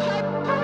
Bye.